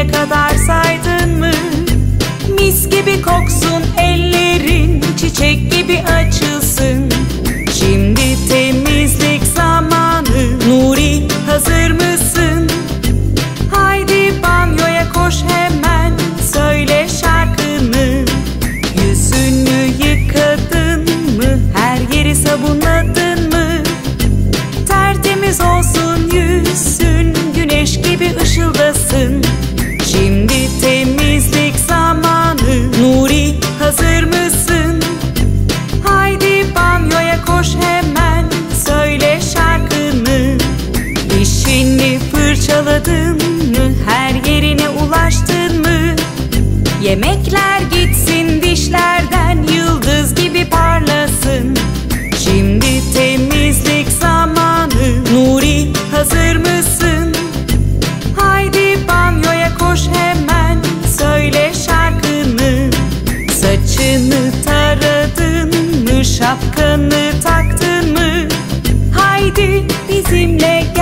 Yirmiye kadar saydın mı? Mis gibi koksun ellerin çiçek gibi açılsın Şimdi temizlik zamanı Nuri hazır mısın? Haydi banyoya koş hemen söyle şarkını Yüzünü yıkadın mı? Her yeri sabunladın mı? Tertemiz olsun yüzün Güneş gibi ışıldasın koş hemen Söyle şarkını Dişini fırçaladın mı? Her yerine ulaştın mı? Yemekler gitsin Şapkanı taktın mı? Haydi bizimle gel